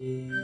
E...